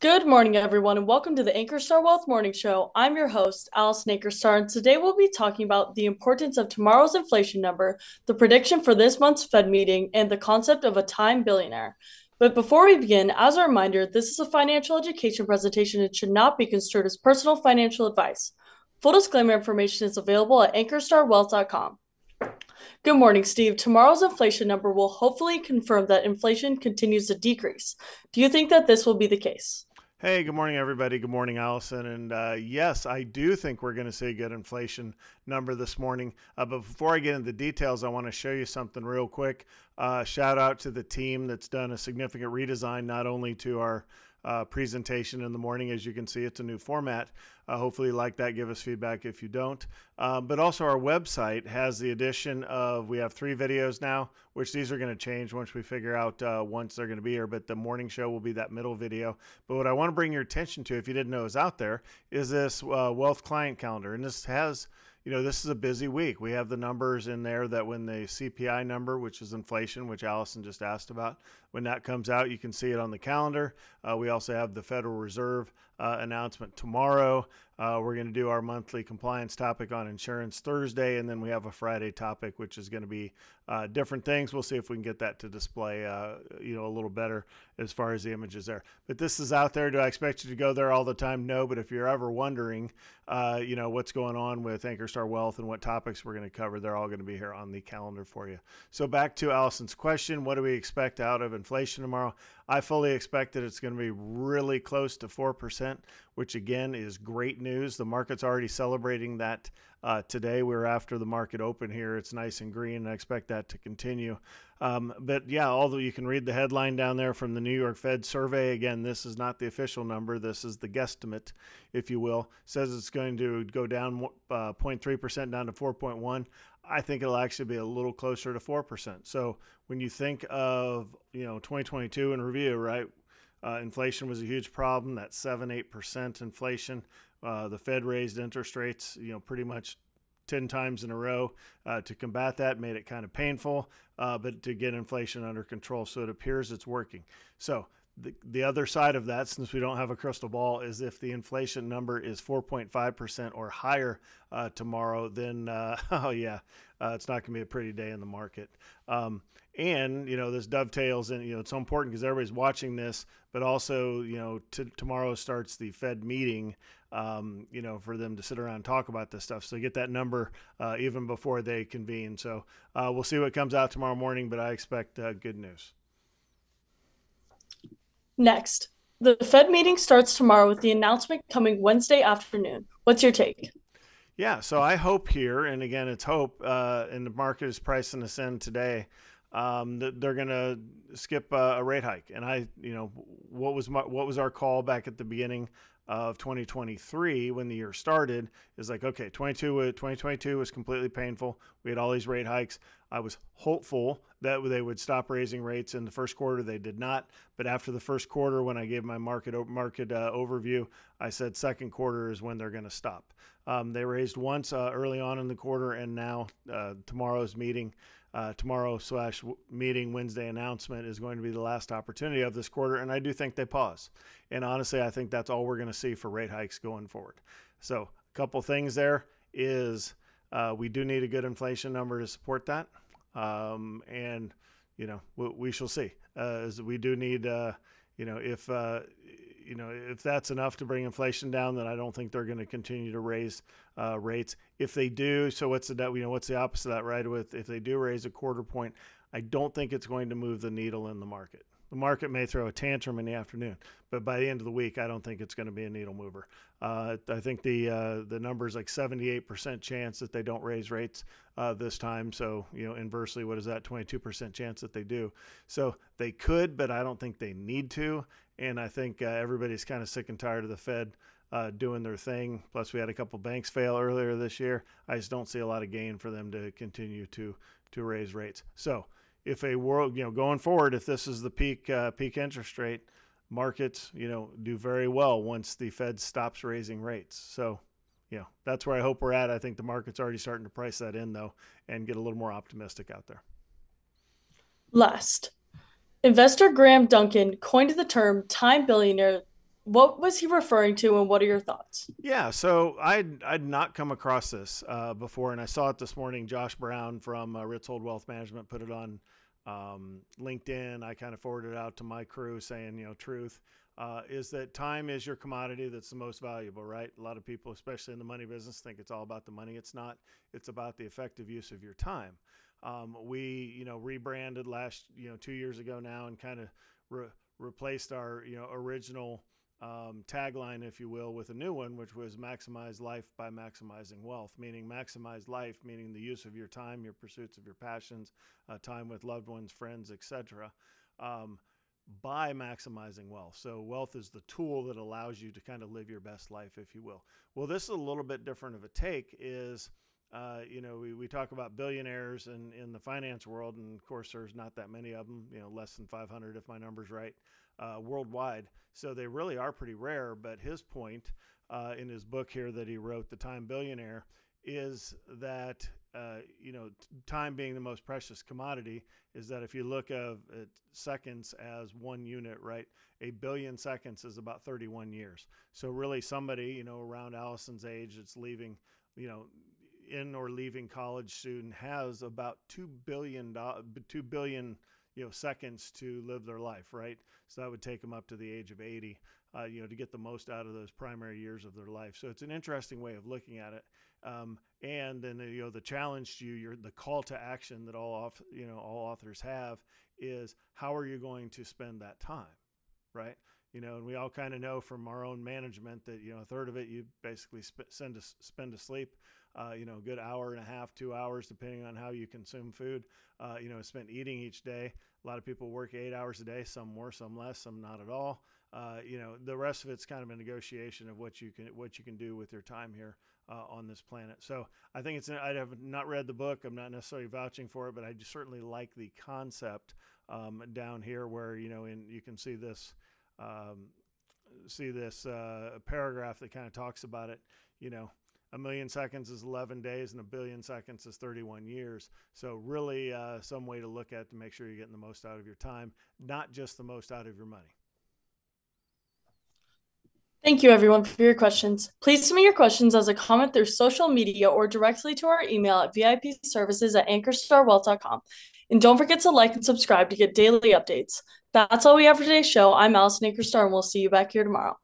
Good morning, everyone, and welcome to the Ankerstar Wealth Morning Show. I'm your host, Allison Ankerstar, and today we'll be talking about the importance of tomorrow's inflation number, the prediction for this month's Fed meeting, and the concept of a time billionaire. But before we begin, as a reminder, this is a financial education presentation and should not be construed as personal financial advice. Full disclaimer information is available at ankerstarwealth.com. Good morning, Steve. Tomorrow's inflation number will hopefully confirm that inflation continues to decrease. Do you think that this will be the case? Hey, good morning, everybody. Good morning, Allison. And uh, yes, I do think we're going to see a good inflation number this morning. Uh, but before I get into the details, I want to show you something real quick. Uh, shout out to the team that's done a significant redesign, not only to our uh, presentation in the morning. As you can see, it's a new format. Uh, hopefully, you like that. Give us feedback if you don't. Um, but also, our website has the addition of we have three videos now, which these are going to change once we figure out uh, once they're going to be here. But the morning show will be that middle video. But what I want to bring your attention to, if you didn't know is out there, is this uh, wealth client calendar, and this has you know, this is a busy week. We have the numbers in there that when the CPI number, which is inflation, which Allison just asked about, when that comes out, you can see it on the calendar. Uh, we also have the Federal Reserve uh, announcement tomorrow. Uh, we're going to do our monthly compliance topic on insurance Thursday, and then we have a Friday topic, which is going to be uh, different things. We'll see if we can get that to display, uh, you know, a little better as far as the images there. But this is out there. Do I expect you to go there all the time? No. But if you're ever wondering, uh, you know, what's going on with Ankerstar Wealth and what topics we're going to cover, they're all going to be here on the calendar for you. So back to Allison's question: What do we expect out of inflation tomorrow? I fully expect that it's going to be really close to 4%, which again is great news. The market's already celebrating that uh, today. We are after the market open here. It's nice and green, and I expect that to continue. Um, but yeah, although you can read the headline down there from the New York Fed survey, again, this is not the official number. This is the guesstimate, if you will. It says it's going to go down uh, 0.3% down to 4.1. I think it'll actually be a little closer to 4%. So when you think of, you know, 2022 in review, right? Uh, inflation was a huge problem, that 7 8% inflation. Uh, the Fed raised interest rates, you know, pretty much 10 times in a row uh, to combat that, made it kind of painful, uh, but to get inflation under control. So it appears it's working. So the, the other side of that, since we don't have a crystal ball, is if the inflation number is 4.5% or higher uh, tomorrow, then, uh, oh, yeah, uh, it's not going to be a pretty day in the market. Um, and, you know, this dovetails and, you know, it's so important because everybody's watching this, but also, you know, t- tomorrow starts the Fed meeting, um, you know, for them to sit around and talk about this stuff. So get that number uh, even before they convene. So uh, we'll see what comes out tomorrow morning, but I expect uh, good news. Next, the Fed meeting starts tomorrow with the announcement coming Wednesday afternoon. What's your take? Yeah, so I hope here, and again, it's hope, uh, and the market is pricing this in today, um, that they're going to skip uh, a rate hike. And I, you know, what was my, what was our call back at the beginning of 2023 when the year started is like okay 22 2022 was completely painful we had all these rate hikes i was hopeful that they would stop raising rates in the first quarter they did not but after the first quarter when i gave my market market uh, overview i said second quarter is when they're going to stop um, they raised once uh, early on in the quarter and now uh, tomorrow's meeting uh, tomorrow slash meeting Wednesday announcement is going to be the last opportunity of this quarter, and I do think they pause. And honestly, I think that's all we're going to see for rate hikes going forward. So, a couple things there is uh, we do need a good inflation number to support that, um, and you know we, we shall see. Uh, we do need, uh, you know, if uh, you know, if that's enough to bring inflation down, then I don't think they're going to continue to raise uh, rates. If they do, so what's the you know what's the opposite of that, right? With if they do raise a quarter point, I don't think it's going to move the needle in the market. The market may throw a tantrum in the afternoon, but by the end of the week, I don't think it's going to be a needle mover. Uh, I think the uh, the number is like 78% chance that they don't raise rates uh, this time. So you know, inversely, what is that? 22% chance that they do. So they could, but I don't think they need to. And I think uh, everybody's kind of sick and tired of the Fed uh, doing their thing. Plus, we had a couple banks fail earlier this year. I just don't see a lot of gain for them to continue to to raise rates. So, if a world, you know, going forward, if this is the peak uh, peak interest rate, markets, you know, do very well once the Fed stops raising rates. So, you know, that's where I hope we're at. I think the market's already starting to price that in though, and get a little more optimistic out there. Last, Investor Graham Duncan coined the term time billionaire what was he referring to, and what are your thoughts? Yeah, so I'd I'd not come across this uh, before, and I saw it this morning. Josh Brown from uh, Ritholtz Wealth Management put it on um, LinkedIn. I kind of forwarded it out to my crew, saying, you know, truth uh, is that time is your commodity that's the most valuable, right? A lot of people, especially in the money business, think it's all about the money. It's not. It's about the effective use of your time. Um, we, you know, rebranded last, you know, two years ago now, and kind of re- replaced our, you know, original um, tagline, if you will, with a new one, which was maximize life by maximizing wealth, meaning maximize life, meaning the use of your time, your pursuits of your passions, uh, time with loved ones, friends, etc. Um, by maximizing wealth. So, wealth is the tool that allows you to kind of live your best life, if you will. Well, this is a little bit different of a take. Is uh, you know, we, we talk about billionaires in, in the finance world, and of course, there's not that many of them, you know, less than 500 if my number's right, uh, worldwide. So they really are pretty rare. But his point uh, in his book here that he wrote, The Time Billionaire, is that uh, you know time being the most precious commodity is that if you look at seconds as one unit right a billion seconds is about 31 years so really somebody you know around allison's age that's leaving you know in or leaving college student has about 2 billion 2 billion you know seconds to live their life right so that would take them up to the age of 80 uh, you know to get the most out of those primary years of their life so it's an interesting way of looking at it um, and then you know the challenge to you, your the call to action that all off you know all authors have is how are you going to spend that time, right? You know, and we all kind of know from our own management that you know a third of it you basically sp- send to spend to sleep. Uh, you know, a good hour and a half, two hours, depending on how you consume food. Uh, you know, spent eating each day. A lot of people work eight hours a day, some more, some less, some not at all. Uh, you know, the rest of it's kind of a negotiation of what you can what you can do with your time here uh, on this planet. So I think it's. I have not read the book. I'm not necessarily vouching for it, but I certainly like the concept um, down here, where you know, in you can see this. Um, see this uh, paragraph that kind of talks about it. You know, a million seconds is 11 days, and a billion seconds is 31 years. So really, uh, some way to look at to make sure you're getting the most out of your time, not just the most out of your money. Thank you, everyone, for your questions. Please submit your questions as a comment through social media or directly to our email at vipservices at ankerstarwealth.com. And don't forget to like and subscribe to get daily updates. That's all we have for today's show. I'm Allison Ankerstar, and we'll see you back here tomorrow.